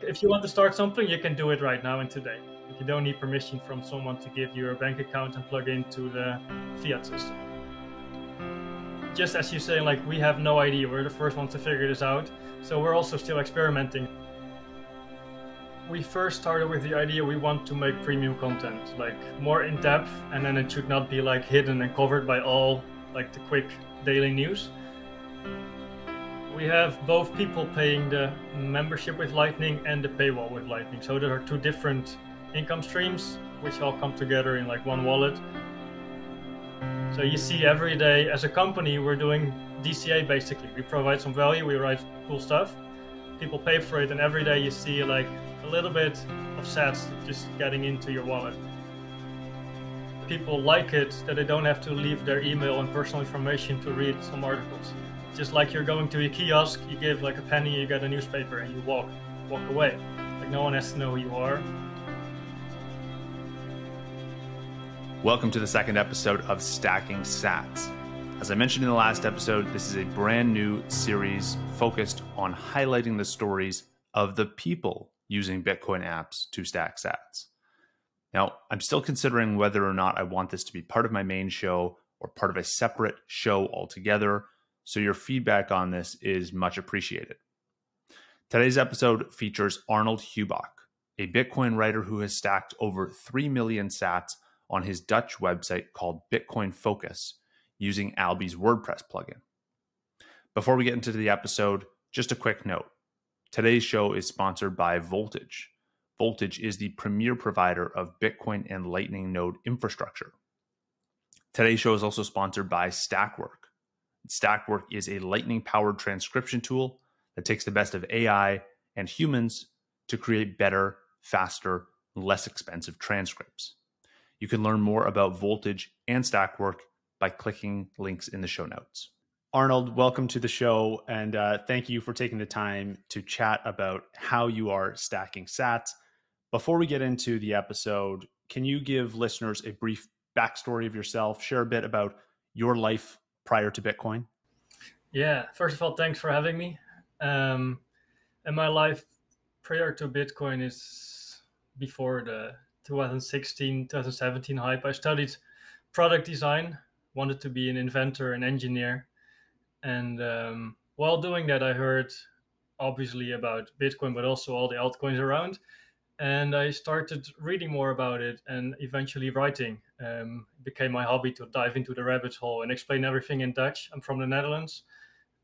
If you want to start something, you can do it right now and today. You don't need permission from someone to give you a bank account and plug into the fiat system. Just as you say, like we have no idea. We're the first ones to figure this out, so we're also still experimenting. We first started with the idea we want to make premium content, like more in depth, and then it should not be like hidden and covered by all like the quick daily news. We have both people paying the membership with Lightning and the paywall with Lightning. So there are two different income streams which all come together in like one wallet. So you see every day as a company we're doing DCA basically. We provide some value, we write cool stuff. People pay for it and every day you see like a little bit of sats just getting into your wallet. People like it that they don't have to leave their email and personal information to read some articles just like you're going to a kiosk, you give like a penny, you get a newspaper, and you walk walk away. Like no one has to know who you are. Welcome to the second episode of Stacking Sats. As I mentioned in the last episode, this is a brand new series focused on highlighting the stories of the people using Bitcoin apps to stack sats. Now, I'm still considering whether or not I want this to be part of my main show or part of a separate show altogether. So your feedback on this is much appreciated. Today's episode features Arnold Hubach, a Bitcoin writer who has stacked over 3 million sats on his Dutch website called Bitcoin Focus using Alby's WordPress plugin. Before we get into the episode, just a quick note. Today's show is sponsored by Voltage. Voltage is the premier provider of Bitcoin and Lightning node infrastructure. Today's show is also sponsored by Stakwork. Stakwork is a lightning powered transcription tool that takes the best of AI and humans to create better, faster, less expensive transcripts. You can learn more about Voltage and Stakwork by clicking links in the show notes. Arnold, welcome to the show, and uh, thank you for taking the time to chat about how you are stacking sats. Before we get into the episode, can you give listeners a brief backstory of yourself, share a bit about your life prior to Bitcoin? Yeah, first of all, thanks for having me. Um, and my life prior to Bitcoin is before the 2016 2017 hype. I studied product design, wanted to be an inventor, an engineer. And um, while doing that, I heard obviously about Bitcoin, but also all the altcoins around and I started reading more about it and eventually writing. Um, it became my hobby to dive into the rabbit hole and explain everything in Dutch. I'm from the Netherlands.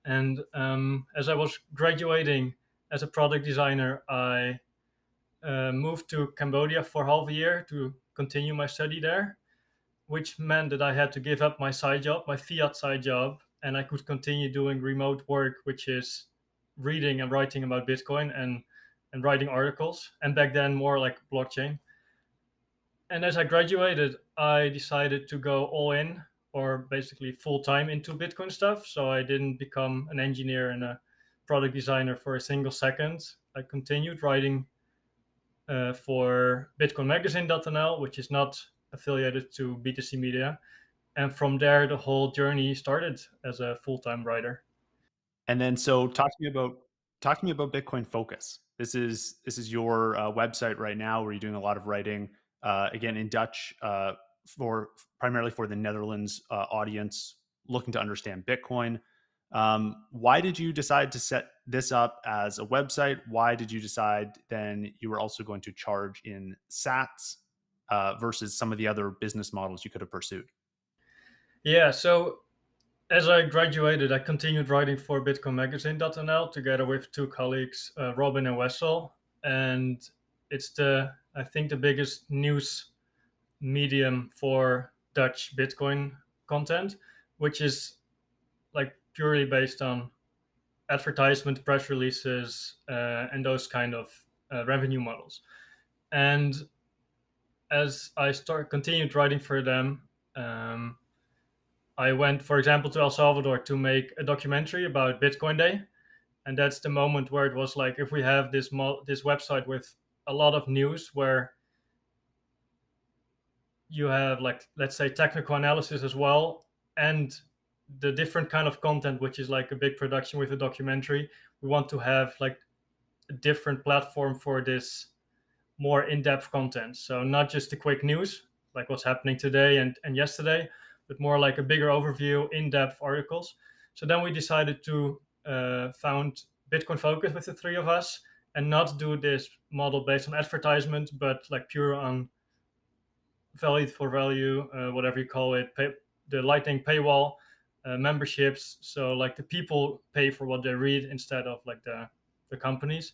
And um, as I was graduating as a product designer, I uh, moved to Cambodia for half a year to continue my study there, which meant that I had to give up my side job, my fiat side job, and I could continue doing remote work, which is reading and writing about Bitcoin and and writing articles, and back then more like blockchain. And as I graduated, I decided to go all in or basically full time into Bitcoin stuff. So I didn't become an engineer and a product designer for a single second. I continued writing uh, for BitcoinMagazine.nl, which is not affiliated to BTC Media. And from there, the whole journey started as a full time writer. And then, so talk to me about talk to me about Bitcoin Focus. This is this is your uh, website right now where you're doing a lot of writing uh, again in Dutch uh, for primarily for the Netherlands uh, audience looking to understand Bitcoin. Um, why did you decide to set this up as a website? Why did you decide then you were also going to charge in Sats uh, versus some of the other business models you could have pursued? Yeah, so as I graduated, I continued writing for BitcoinMagazine.nl together with two colleagues, uh, Robin and Wessel. And it's the, I think, the biggest news medium for Dutch Bitcoin content, which is like purely based on advertisement, press releases, uh, and those kind of uh, revenue models. And as I start continued writing for them, um, I went, for example, to El Salvador to make a documentary about Bitcoin Day, and that's the moment where it was like, if we have this this website with a lot of news where you have like let's say technical analysis as well and the different kind of content which is like a big production with a documentary we want to have like a different platform for this more in-depth content. So not just the quick news, like what's happening today and, and yesterday, but more like a bigger overview, in-depth articles. So then we decided to uh, found Bitcoin Focus with the three of us and not do this model based on advertisement, but like pure on value for value, uh, whatever you call it, pay, the Lightning paywall uh, memberships. So like the people pay for what they read instead of like the the companies.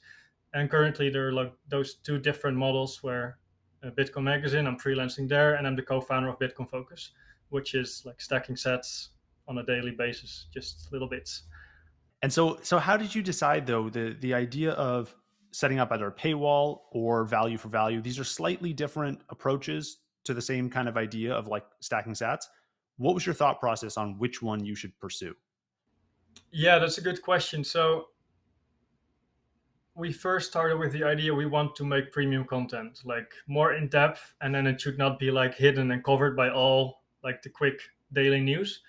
And currently there are like those two different models where uh, Bitcoin Magazine, I'm freelancing there, and I'm the co-founder of Bitcoin Focus, which is like stacking sats on a daily basis, just little bits. And so, so how did you decide though the the idea of setting up either a paywall or value for value? These are slightly different approaches to the same kind of idea of like stacking sats. What was your thought process on which one you should pursue? Yeah, that's a good question. So we first started with the idea we want to make premium content, like more in depth, and then it should not be like hidden and covered by all like the quick daily news.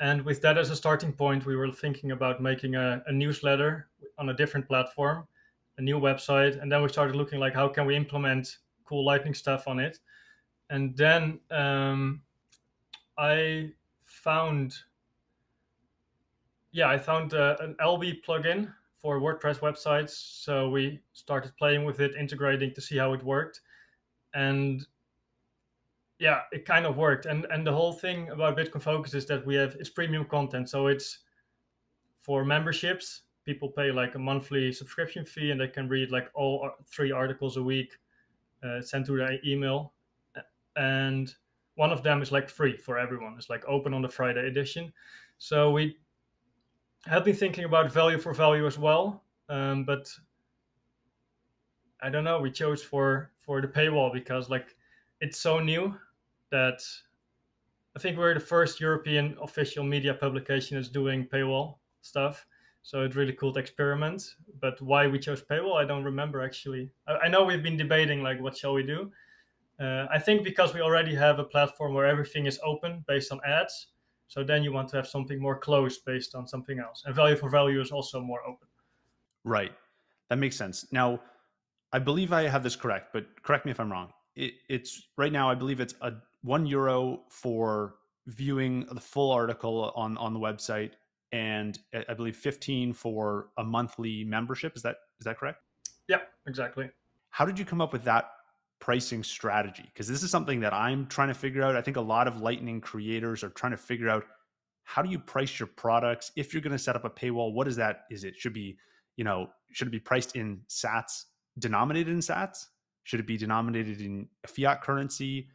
And with that as a starting point, we were thinking about making a, a newsletter on a different platform, a new website, and then we started looking like how can we implement cool Lightning stuff on it. And then um, I found, yeah, I found uh, an Alby plugin for WordPress websites. So we started playing with it, integrating to see how it worked, and yeah, it kind of worked. And and the whole thing about Bitcoin Focus is that we have it's premium content, so it's for memberships. People pay like a monthly subscription fee, and they can read like all three articles a week, uh, sent to their email, and one of them is like free for everyone. It's like open on the Friday edition. So we have been thinking about value for value as well, um, but I don't know. We chose for for the paywall because like it's so new that I think we're the first European official media publication that's doing paywall stuff. So it's really cool to experiment. But why we chose paywall, I don't remember actually. I, I know we've been debating like what shall we do. Uh, I think because we already have a platform where everything is open based on ads. So then you want to have something more closed based on something else. And value for value is also more open. Right. That makes sense. Now, I believe I have this correct, but correct me if I'm wrong. It, it's right now, I believe it's a one euro for viewing the full article on on the website and i believe 15 for a monthly membership. Is that is that correct? Yeah exactly. How did you come up with that pricing strategy? Because this is something that i'm trying to figure out. I think a lot of lightning creators are trying to figure out how do you price your products? If you're going to set up a paywall what is that? Is it should be you know should it be priced in sats denominated in sats? Should it be denominated in fiat currency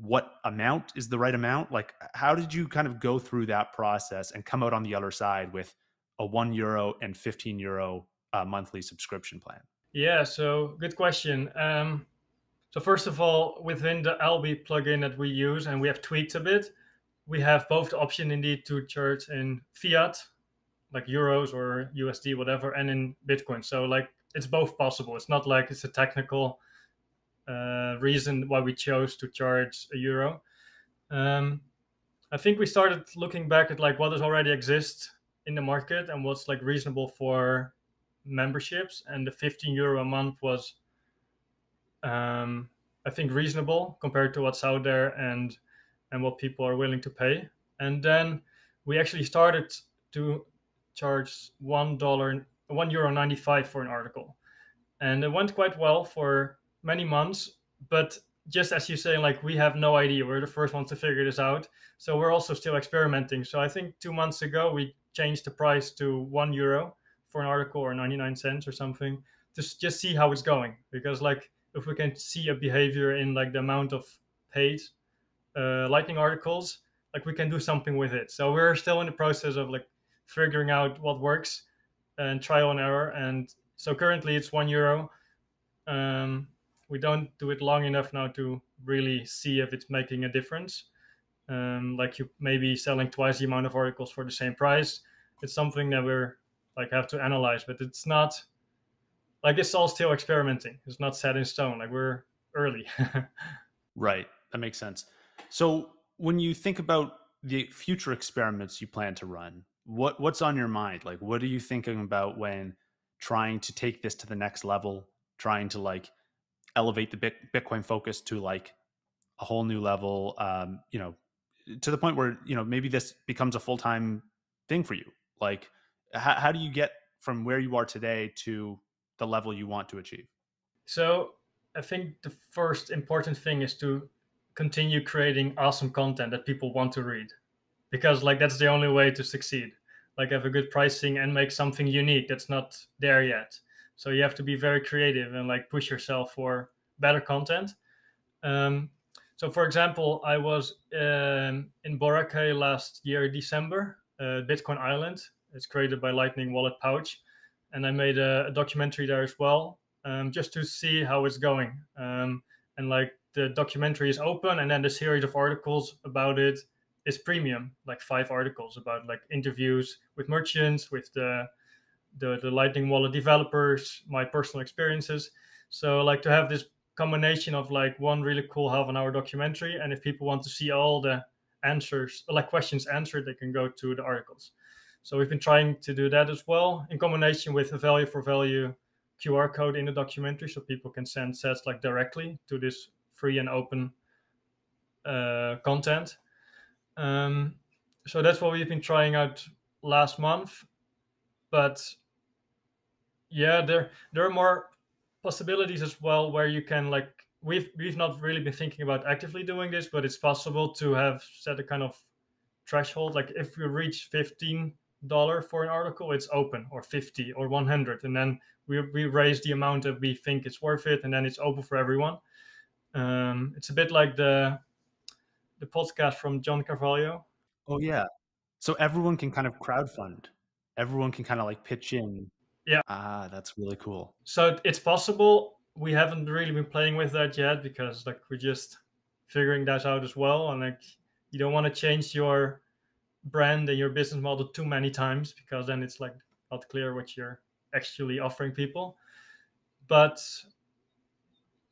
what amount is the right amount? Like how did you kind of go through that process and come out on the other side with a 1 euro and 15 euro uh, monthly subscription plan? Yeah so good question. Um, so first of all within the alby plugin that we use and we have tweaked a bit we have both the option indeed to charge in fiat like euros or usd whatever and in bitcoin. So like it's both possible. It's not like it's a technical uh, reason why we chose to charge a euro. Um, I think we started looking back at like what does already exist in the market and what's like reasonable for memberships, and the 15 euro a month was, um, I think, reasonable compared to what's out there and and what people are willing to pay. And then we actually started to charge one dollar, one euro ninety five for an article, and it went quite well for many months, but just as you say, like we have no idea. We're the first ones to figure this out, so we're also still experimenting. So I think two months ago we changed the price to one euro for an article or 99 cents or something to just see how it's going. Because like if we can see a behavior in like the amount of paid uh, Lightning articles, like we can do something with it. So we're still in the process of like figuring out what works and trial and error. And so currently it's one euro. Um, we don't do it long enough now to really see if it's making a difference. Um, like you maybe selling twice the amount of articles for the same price. It's something that we're like have to analyze, but it's not like it's all still experimenting. It's not set in stone. Like we're early. right. That makes sense. So when you think about the future experiments you plan to run, what what's on your mind? Like what are you thinking about when trying to take this to the next level, trying to like elevate the Bitcoin focus to like a whole new level. Um, you know, to the point where you know maybe this becomes a full time thing for you. Like, how, how do you get from where you are today to the level you want to achieve? So I think the first important thing is to continue creating awesome content that people want to read because like that's the only way to succeed like have a good pricing and make something unique that's not there yet so you have to be very creative and like push yourself for better content. Um, so for example i was um, in boracay last year december uh, bitcoin island. It's created by lightning wallet pouch. And i made a, a documentary there as well um, just to see how it's going. Um, and like the documentary is open and then the series of articles about it is premium like five articles about like interviews with merchants with the the, the lightning wallet developers my personal experiences so like to have this combination of like one really cool half an hour documentary and if people want to see all the answers like questions answered they can go to the articles so we've been trying to do that as well in combination with a value for value qr code in the documentary so people can send sats like directly to this free and open uh, content. Um, so that's what we've been trying out last month. But yeah, there there are more possibilities as well where you can like we've we've not really been thinking about actively doing this, but it's possible to have set a kind of threshold. Like if you reach fifteen dollar for an article, it's open, or fifty, or one hundred, and then we we raise the amount that we think it's worth it, and then it's open for everyone. Um, it's a bit like the the podcast from John Carvalho. Oh yeah, so everyone can kind of crowdfund. Everyone can kind of like pitch in. Yeah. Ah, that's really cool. So it's possible. We haven't really been playing with that yet because like we're just figuring that out as well, and like you don't want to change your brand and your business model too many times because then it's like not clear what you're actually offering people. But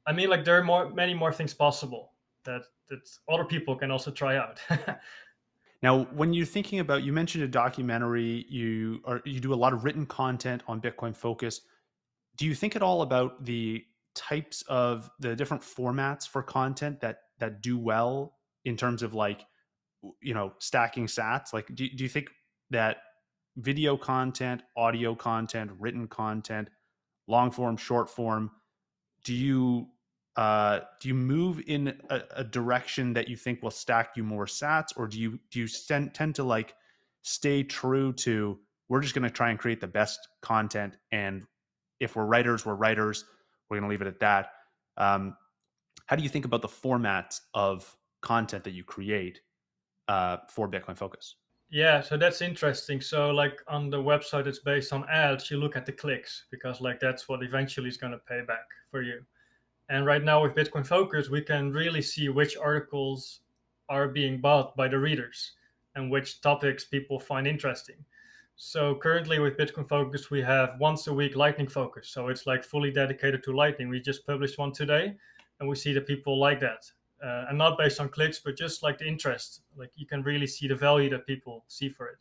I mean, like there are more, many more things possible that that other people can also try out. now, when you're thinking about, you mentioned a documentary. You are you do a lot of written content on Bitcoin Focus. Do you think at all about the types of the different formats for content that that do well in terms of like you know stacking sats like do, do you think that video content audio content written content long form short form do you uh, do you move in a, a, direction that you think will stack you more sats or do you do you tend, tend to like stay true to we're just going to try and create the best content and if we're writers we're writers we're going to leave it at that. Um, how do you think about the format of content that you create uh, for bitcoin focus? Yeah so that's interesting. So like on the website it's based on ads you look at the clicks because like that's what eventually is going to pay back for you and right now with Bitcoin Focus, we can really see which articles are being bought by the readers and which topics people find interesting. So currently with Bitcoin Focus, we have once a week Lightning Focus. So it's like fully dedicated to Lightning. We just published one today, and we see that people like that, uh, and not based on clicks, but just like the interest. Like you can really see the value that people see for it.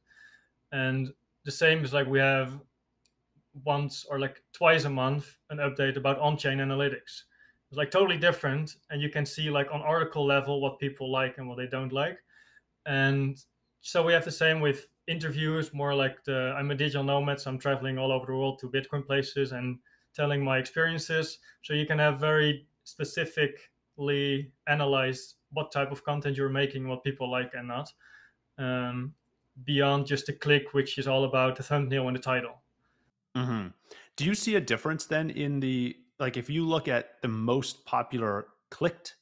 And the same is like we have once or like twice a month an update about on-chain analytics it's like totally different and you can see like on article level what people like and what they don't like. And so we have the same with interviews more like the i'm a digital nomad so i'm traveling all over the world to bitcoin places and telling my experiences. So you can have very specifically analyze what type of content you're making what people like and not um, beyond just a click which is all about the thumbnail and the title. Mm-hmm. do you see a difference then in the like if you look at the most popular clicked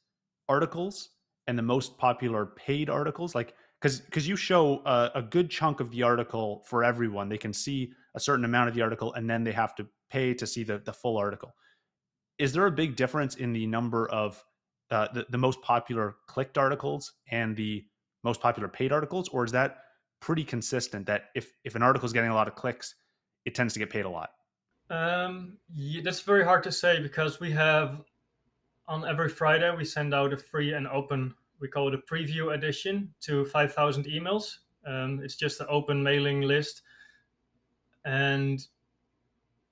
articles and the most popular paid articles like because because you show a, a, good chunk of the article for everyone. They can see a certain amount of the article and then they have to pay to see the, the full article. Is there a big difference in the number of uh, the, the most popular clicked articles and the most popular paid articles or is that pretty consistent that if if an article is getting a lot of clicks it tends to get paid a lot um, yeah, that's very hard to say because we have on every Friday we send out a free and open. We call it a preview edition to 5,000 emails. Um, it's just an open mailing list, and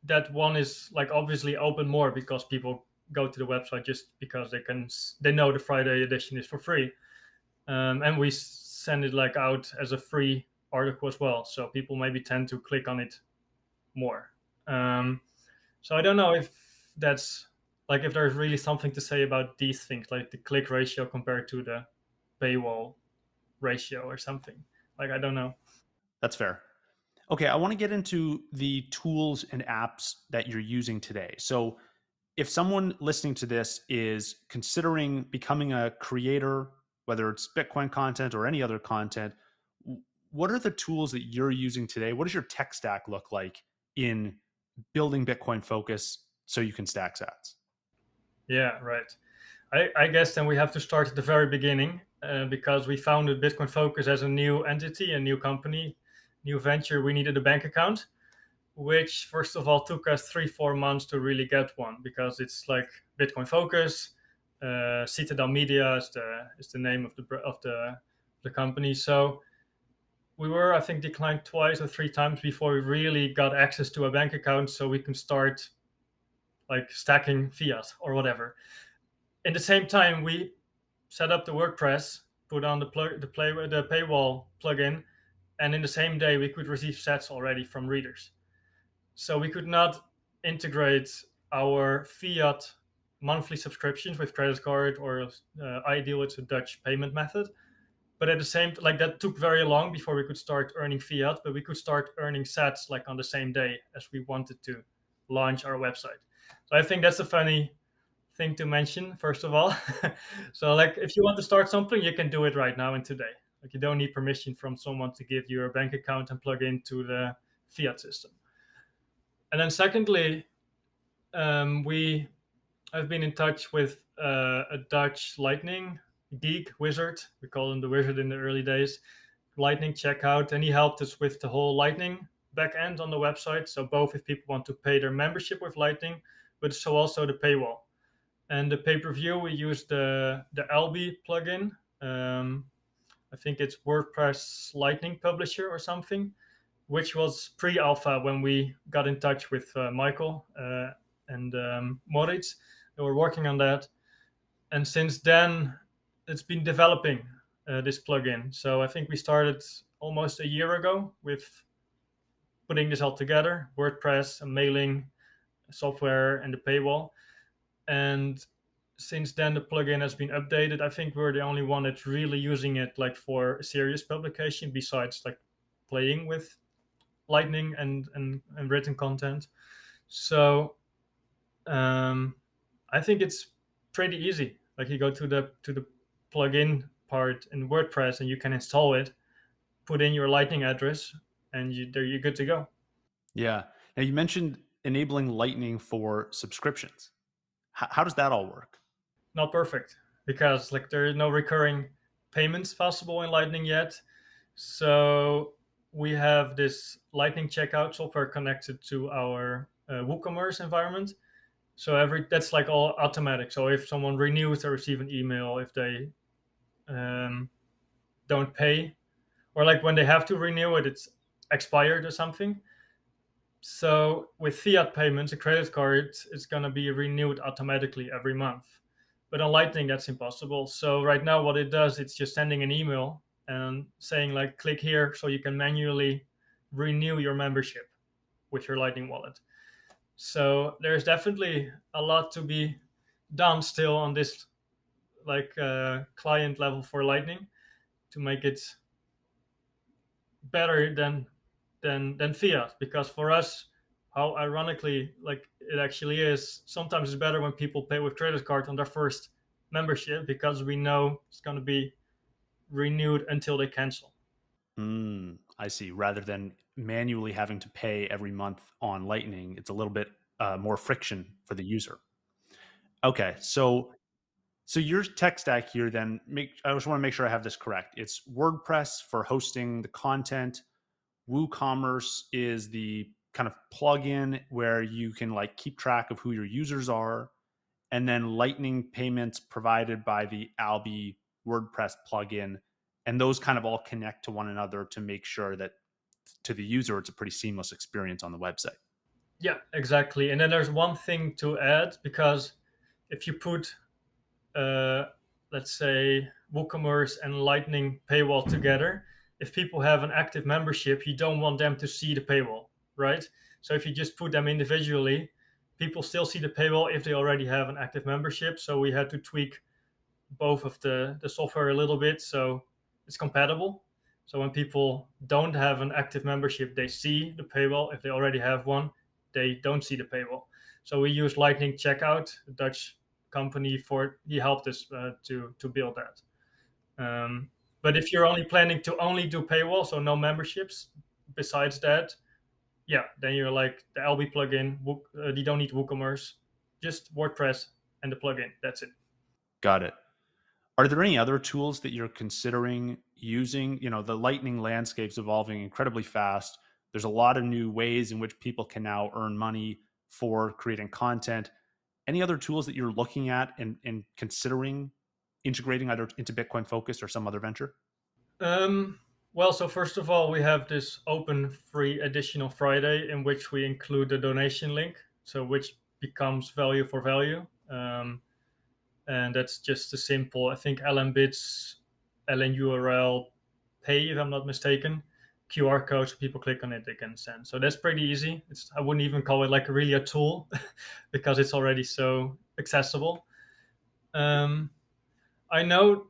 that one is like obviously open more because people go to the website just because they can they know the Friday edition is for free, um, and we send it like out as a free article as well. So people maybe tend to click on it more. Um, so I don't know if that's like if there's really something to say about these things, like the click ratio compared to the paywall ratio or something. Like I don't know. That's fair. Okay, I want to get into the tools and apps that you're using today. So, if someone listening to this is considering becoming a creator, whether it's Bitcoin content or any other content, what are the tools that you're using today? What does your tech stack look like in building Bitcoin focus so you can stack sats? Yeah, right. I, I guess then we have to start at the very beginning uh, because we founded Bitcoin Focus as a new entity, a new company, new venture. We needed a bank account, which first of all took us three, four months to really get one because it's like Bitcoin Focus. Uh, Citadel Media is the is the name of the of the the company. So we were, I think, declined twice or three times before we really got access to a bank account, so we can start like stacking fiat or whatever. In the same time, we set up the WordPress, put on the plug, the play, the paywall plugin, and in the same day we could receive sats already from readers. So we could not integrate our fiat monthly subscriptions with credit card or uh, iDEAL it's a Dutch payment method. But at the same like that took very long before we could start earning fiat, but we could start earning sats like on the same day as we wanted to launch our website. So I think that's a funny thing to mention, first of all. so, like, if you want to start something, you can do it right now and today. Like, you don't need permission from someone to give you a bank account and plug into the fiat system. And then, secondly, um, we have been in touch with uh, a Dutch Lightning geek wizard. We call him the wizard in the early days. Lightning checkout, and he helped us with the whole Lightning backend on the website. So both if people want to pay their membership with Lightning, but so also the paywall. And the pay-per-view, we use the the Alby plugin. Um, I think it's WordPress Lightning Publisher or something, which was pre-alpha when we got in touch with uh, Michael uh, and um, Moritz. They were working on that, and since then, it's been developing uh, this plugin. So I think we started almost a year ago with putting this all together: WordPress, a mailing software, and the paywall. And since then the plugin has been updated. I think we're the only one that's really using it like for serious publication besides like playing with lightning and and, and written content. So um i think it's pretty easy. Like you go to the to the plugin part in wordpress and you can install it put in your lightning address and you there you're good to go yeah now you mentioned enabling lightning for subscriptions how, how does that all work? Not perfect because like there is no recurring payments possible in Lightning yet. So we have this Lightning checkout software connected to our uh, WooCommerce environment. So every that's like all automatic. So if someone renews, they receive an email. If they um, don't pay, or like when they have to renew it, it's expired or something. So with fiat payments, a credit card is going to be renewed automatically every month. But on Lightning, that's impossible. So right now, what it does, it's just sending an email and saying like, click here so you can manually renew your membership with your Lightning wallet. So there's definitely a lot to be done still on this like uh, client level for Lightning to make it better than than than fiat. Because for us how ironically like it actually is sometimes it's better when people pay with credit card on their first membership because we know it's going to be renewed until they cancel. Mm, i see. Rather than manually having to pay every month on lightning it's a little bit uh, more friction for the user. Okay so so your tech stack here then make i just want to make sure i have this correct it's wordpress for hosting the content WooCommerce is the kind of plugin where you can like keep track of who your users are, and then Lightning payments provided by the Alby WordPress plugin, and those kind of all connect to one another to make sure that to the user it's a pretty seamless experience on the website. Yeah, exactly. And then there's one thing to add because if you put, uh, let's say, WooCommerce and Lightning paywall together, if people have an active membership, you don't want them to see the paywall, right? So if you just put them individually, people still see the paywall if they already have an active membership. So we had to tweak both of the, the software a little bit so it's compatible. So when people don't have an active membership, they see the paywall. If they already have one, they don't see the paywall. So we use Lightning Checkout, Dutch company, for he helped us uh, to to build that. Um, but if you're only planning to only do paywall, so no memberships, besides that, yeah, then you're like the Alby plugin. Uh, you don't need WooCommerce, just WordPress and the plugin. That's it. Got it. Are there any other tools that you're considering using? You know, the Lightning landscape's evolving incredibly fast. There's a lot of new ways in which people can now earn money for creating content. Any other tools that you're looking at and, and considering integrating either into Bitcoin Focus or some other venture? Um, well, so first of all, we have this open free additional Friday in which we include the donation link, so which becomes value for value. Um, and that's just a simple, I think LNbits, LN URL pay, if I'm not mistaken, QR code. So people click on it, they can send. So that's pretty easy. It's, I wouldn't even call it like really a tool because it's already so accessible. Um, I know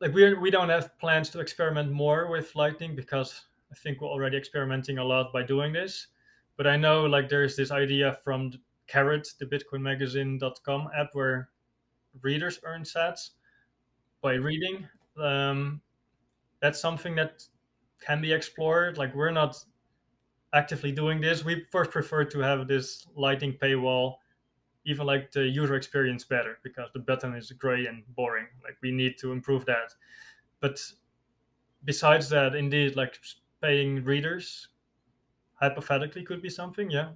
like we we don't have plans to experiment more with Lightning because I think we're already experimenting a lot by doing this. But I know like there's this idea from Carrot, the BitcoinMagazine.com app, where readers earn sats by reading. Um, that's something that can be explored. Like we're not actively doing this. We first prefer to have this lightning paywall even like the user experience better because the button is gray and boring. Like we need to improve that. But besides that, indeed, like paying readers hypothetically could be something. Yeah.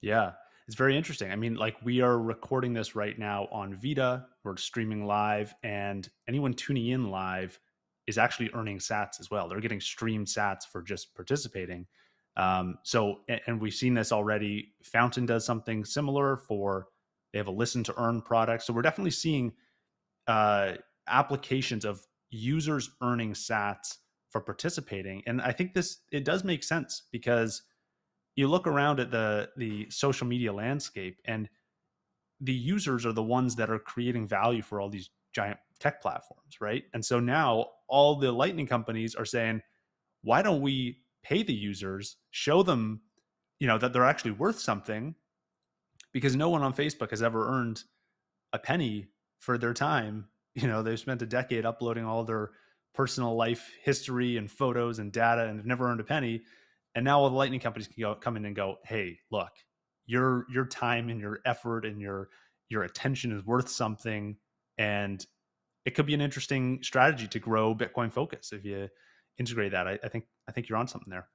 Yeah. It's very interesting. I mean, like we are recording this right now on Vida. We're streaming live, and anyone tuning in live is actually earning sats as well. They're getting streamed sats for just participating. Um, so, and, and we've seen this already. Fountain does something similar for they have a listen to earn product. So we're definitely seeing uh, applications of users earning sats for participating, and I think this it does make sense because you look around at the the social media landscape and the users are the ones that are creating value for all these giant tech platforms, right? And so now all the lightning companies are saying, why don't we pay the users, show them, you know, that they're actually worth something because no one on Facebook has ever earned a penny for their time. You know, they've spent a decade uploading all their personal life history and photos and data and have never earned a penny. And now all the lightning companies can go come in and go, hey, look, your your time and your effort and your your attention is worth something. And it could be an interesting strategy to grow Bitcoin focus if you integrate that. I, I think I think you're on something there.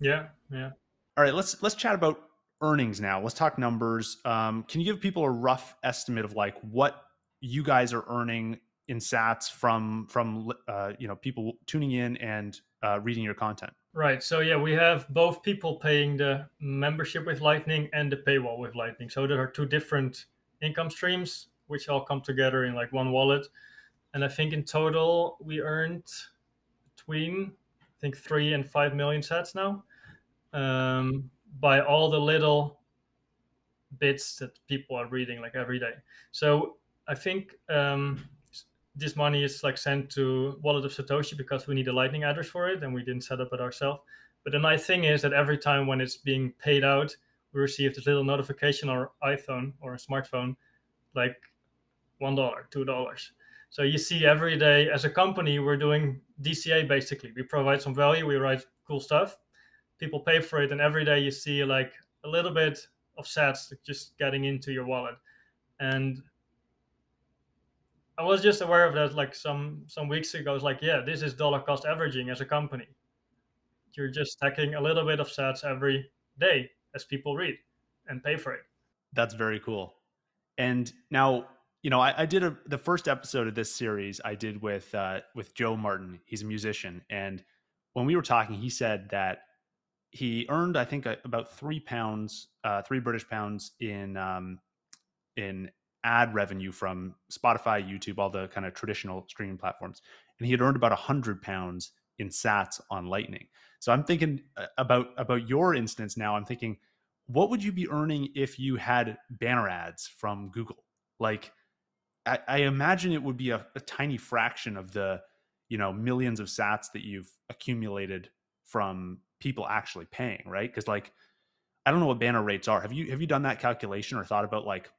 Yeah, yeah. All right, let's let's chat about earnings now. Let's talk numbers. Um, can you give people a rough estimate of like what you guys are earning in Sats from from uh, you know people tuning in and uh, reading your content? Right. So yeah, we have both people paying the membership with Lightning and the paywall with Lightning. So there are two different income streams which all come together in like one wallet. And I think in total we earned between I think three and five million sats now um, by all the little bits that people are reading like every day. So I think um, this money is like sent to Wallet of Satoshi because we need a Lightning address for it, and we didn't set up it ourselves. But the nice thing is that every time when it's being paid out, we receive this little notification on our iPhone or a smartphone, like one dollar, two dollars. So you see every day as a company, we're doing DCA basically. We provide some value, we write cool stuff, people pay for it, and every day you see like a little bit of sats just getting into your wallet. And I was just aware of that like some some weeks ago. It's like, yeah, this is dollar cost averaging as a company. You're just stacking a little bit of sats every day as people read and pay for it. That's very cool. And now you know, I, I did a, the first episode of this series I did with, uh, with Joe Martin. He's a musician. And when we were talking, he said that he earned, I think, about three pounds, uh, three British pounds in um, in ad revenue from Spotify, YouTube, all the kind of traditional streaming platforms, and he had earned about a hundred pounds in Sats on Lightning. So I'm thinking uh, about about your instance now. I'm thinking, what would you be earning if you had banner ads from Google? Like, I, I imagine it would be a, a tiny fraction of the you know millions of Sats that you've accumulated from people actually paying, right? Because like, I don't know what banner rates are. Have you have you done that calculation or thought about like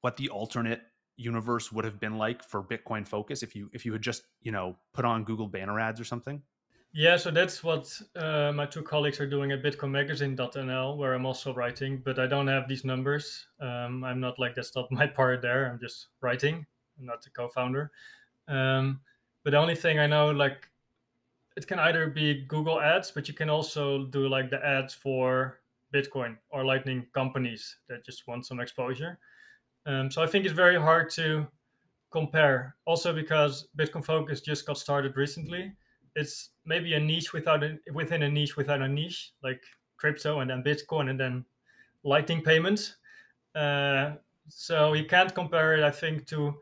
what the alternate universe would have been like for Bitcoin Focus if you if you had just you know put on Google banner ads or something? Yeah, so that's what uh, my two colleagues are doing at Bitcoin BitcoinMagazine.nl, where I'm also writing, but I don't have these numbers. Um, I'm not like that's not my part there. I'm just writing. I'm not the co-founder. Um, but the only thing I know, like, it can either be Google Ads, but you can also do like the ads for Bitcoin or Lightning companies that just want some exposure. Um, so I think it's very hard to compare. Also because Bitcoin Focus just got started recently. It's maybe a niche without a, within a niche without a niche, like crypto and then Bitcoin and then Lightning payments. Uh, so you can't compare it, I think, to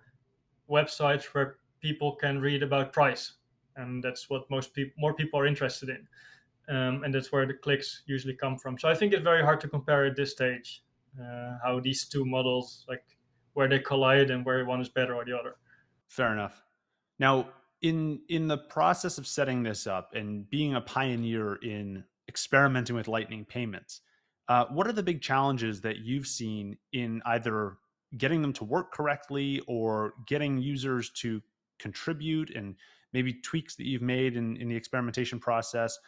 websites where people can read about price, and that's what most people, more people are interested in, um, and that's where the clicks usually come from. So I think it's very hard to compare at this stage uh, how these two models like where they collide and where one is better or the other. Fair enough. Now, in in the process of setting this up and being a pioneer in experimenting with Lightning payments, uh, what are the big challenges that you've seen in either getting them to work correctly or getting users to contribute and maybe tweaks that you've made in, in the experimentation process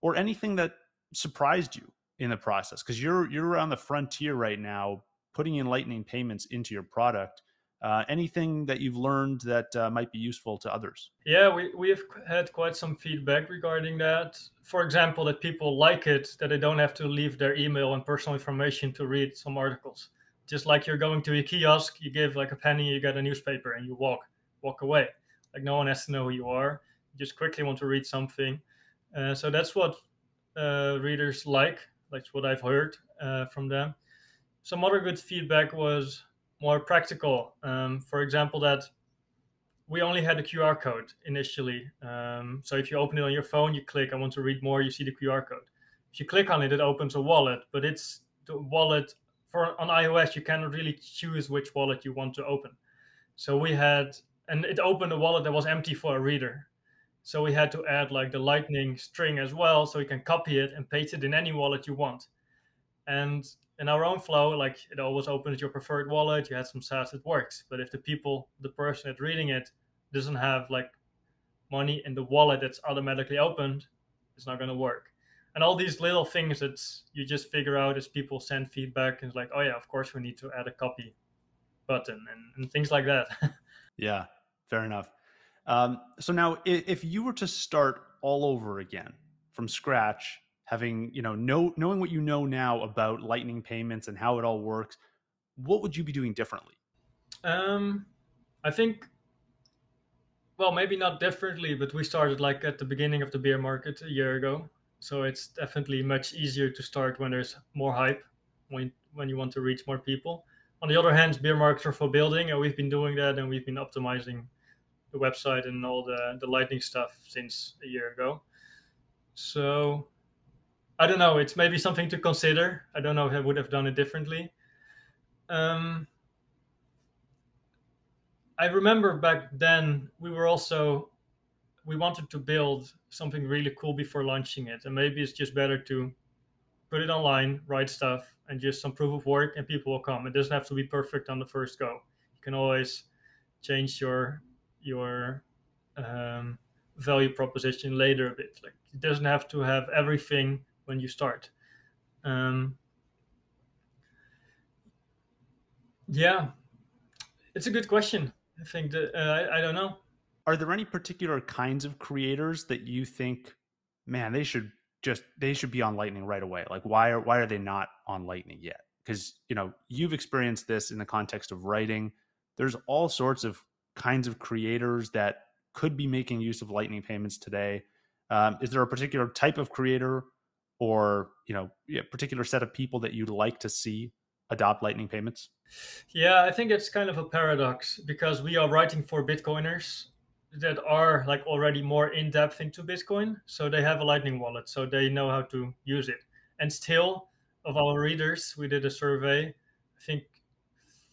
or anything that surprised you in the process? Because you're you're on the frontier right now putting in lightning payments into your product uh, anything that you've learned that uh, might be useful to others? Yeah we, we have had quite some feedback regarding that. For example that people like it that they don't have to leave their email and personal information to read some articles. Just like you're going to a kiosk you give like a penny you get a newspaper and you walk walk away. Like no one has to know who you are. You just quickly want to read something. Uh, so that's what uh, readers like. That's what I've heard uh, from them. Some other good feedback was more practical. Um, for example, that we only had a QR code initially. Um, so if you open it on your phone, you click, I want to read more, you see the QR code. If you click on it, it opens a wallet, but it's the wallet for on iOS, you cannot really choose which wallet you want to open. So we had, and it opened a wallet that was empty for a reader. So we had to add like the lightning string as well, so you can copy it and paste it in any wallet you want. And in our own flow, like it always opens your preferred wallet. You had some sats, it works. But if the people, the person that's reading it, doesn't have like money in the wallet that's automatically opened, it's not going to work. And all these little things that you just figure out as people send feedback and it's like, oh yeah, of course we need to add a copy button and, and things like that. yeah, fair enough. Um, so now, if you were to start all over again from scratch, having you know know knowing what you know now about Lightning payments and how it all works, what would you be doing differently? Um, I think, well, maybe not differently, but we started like at the beginning of the bear market a year ago, so it's definitely much easier to start when there's more hype, when when you want to reach more people. On the other hand, bear markets are for building, and we've been doing that, and we've been optimizing the website and all the the lightning stuff since a year ago. So I don't know. It's maybe something to consider. I don't know if I would have done it differently. Um, I remember back then we were also we wanted to build something really cool before launching it, and maybe it's just better to put it online, write stuff, and just some proof of work, and people will come. It doesn't have to be perfect on the first go. You can always change your your um, value proposition later a bit. Like it doesn't have to have everything when you start. Um, yeah, it's a good question. I think that uh, I, I don't know. Are there any particular kinds of creators that you think, man, they should just they should be on Lightning right away? Like why are why are they not on Lightning yet? Because you know you've experienced this in the context of writing. There's all sorts of kinds of creators that could be making use of Lightning payments today? Um, is there a particular type of creator or you know a particular set of people that you'd like to see adopt lightning payments? Yeah i think it's kind of a paradox because we are writing for bitcoiners that are like already more in depth into bitcoin so they have a lightning wallet so they know how to use it. And still of our readers we did a survey i think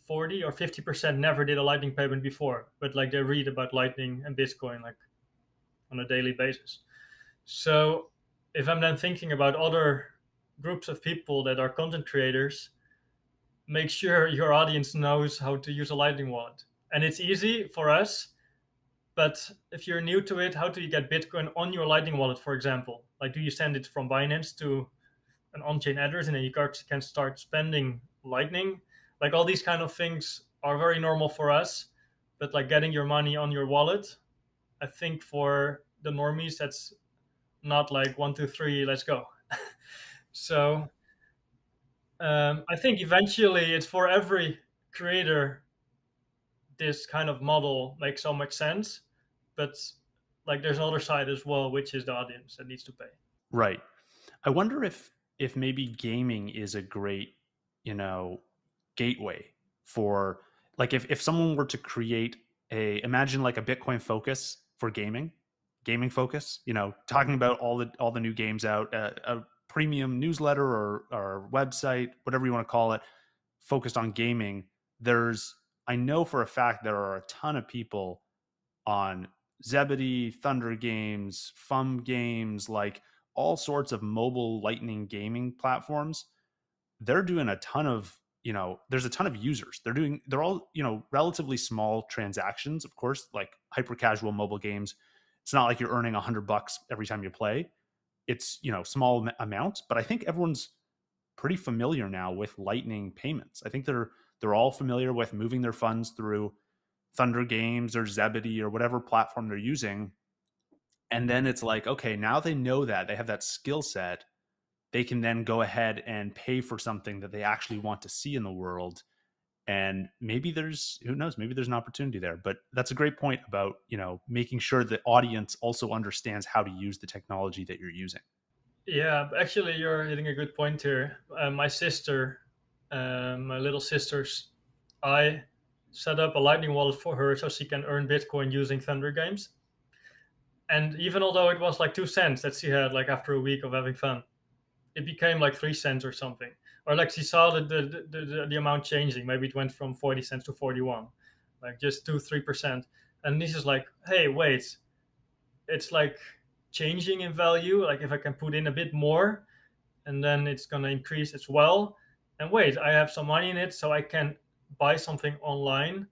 40 or 50% never did a lightning payment before but like they read about lightning and bitcoin like on a daily basis. So if I'm then thinking about other groups of people that are content creators, make sure your audience knows how to use a Lightning wallet. And it's easy for us, but if you're new to it, how do you get Bitcoin on your Lightning wallet, for example? Like, do you send it from Binance to an on-chain address and then you can start spending Lightning? Like all these kind of things are very normal for us, but like getting your money on your wallet, I think for the normies, that's not like one, two, three, let's go. so um, I think eventually it's for every creator, this kind of model makes so much sense. But like there's another side as well, which is the audience that needs to pay. Right. I wonder if if maybe gaming is a great, you know, gateway for like if, if someone were to create a imagine like a Bitcoin focus for gaming gaming focus you know talking about all the all the new games out uh, a premium newsletter or or website whatever you want to call it focused on gaming. There's i know for a fact there are a ton of people on zebedee thunder games fum games like all sorts of mobile lightning gaming platforms. They're doing a ton of you know there's a ton of users. They're doing they're all you know relatively small transactions of course like hyper casual mobile games it's not like you're earning a hundred bucks every time you play. It's you know small amounts, but I think everyone's pretty familiar now with Lightning payments. I think they're they're all familiar with moving their funds through Thunder Games or Zebedee or whatever platform they're using. And then it's like, okay, now they know that they have that skill set. They can then go ahead and pay for something that they actually want to see in the world and maybe there's who knows maybe there's an opportunity there but that's a great point about you know making sure the audience also understands how to use the technology that you're using. Yeah actually you're hitting a good point here. Uh, my sister uh, my little sisters i set up a lightning wallet for her so she can earn bitcoin using thunder games. And even although it was like two cents that she had like after a week of having fun it became like three cents or something or like she saw the the, the, the amount changing. Maybe it went from 40 cents to 41, like just two, three percent. And this is like, hey, wait, it's like changing in value. Like if I can put in a bit more, and then it's gonna increase as well. And wait, I have some money in it, so I can buy something online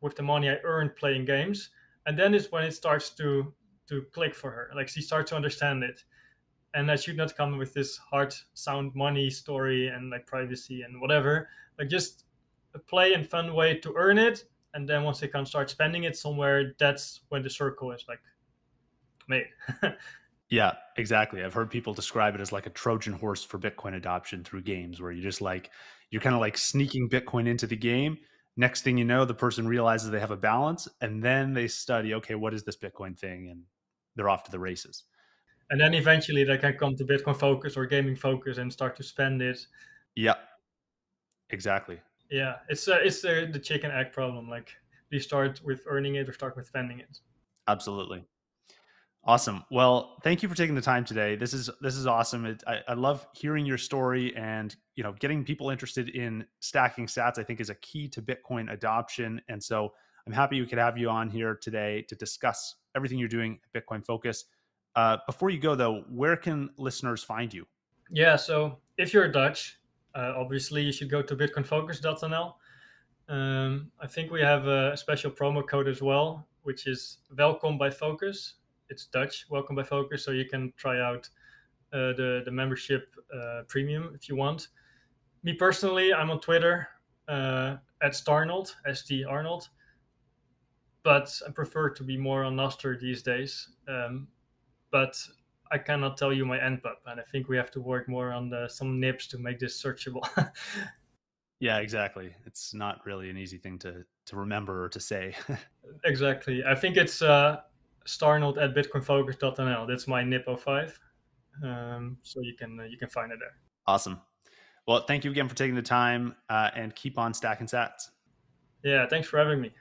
with the money I earned playing games. And then it's when it starts to to click for her. Like she starts to understand it and I should not come with this hard sound money story and like privacy and whatever. Like just a play and fun way to earn it, and then once they can start spending it somewhere, that's when the circle is like made. yeah, exactly. I've heard people describe it as like a Trojan horse for Bitcoin adoption through games, where you just like you're kind of like sneaking Bitcoin into the game. Next thing you know, the person realizes they have a balance, and then they study, okay, what is this Bitcoin thing, and they're off to the races and then eventually they can come to Bitcoin Focus or Gaming Focus and start to spend it. Yeah, exactly. Yeah, it's uh, it's uh, the chicken egg problem. Like, do you start with earning it or start with spending it? Absolutely. Awesome. Well, thank you for taking the time today. This is this is awesome. It, I, I love hearing your story and you know getting people interested in stacking Sats. I think is a key to Bitcoin adoption. And so I'm happy we could have you on here today to discuss everything you're doing at Bitcoin Focus. Uh, before you go, though, where can listeners find you? Yeah, so if you're Dutch, uh, obviously you should go to bitcoinfocus.nl. Um, I think we have a special promo code as well, which is Welcome by Focus. It's Dutch, Welcome by Focus, so you can try out uh, the the membership uh, premium if you want. Me personally, I'm on Twitter uh, at Starnold, St Arnold, but I prefer to be more on Nostr these days. Um, but I cannot tell you my end npub, and I think we have to work more on the, some nips to make this searchable. yeah, exactly. It's not really an easy thing to to remember or to say. exactly. I think it's uh, starnold at bitcoinfocus.nl. That's my NIP 05. Um, so you can uh, you can find it there. Awesome. Well, thank you again for taking the time uh, and keep on stacking sats. Yeah, thanks for having me.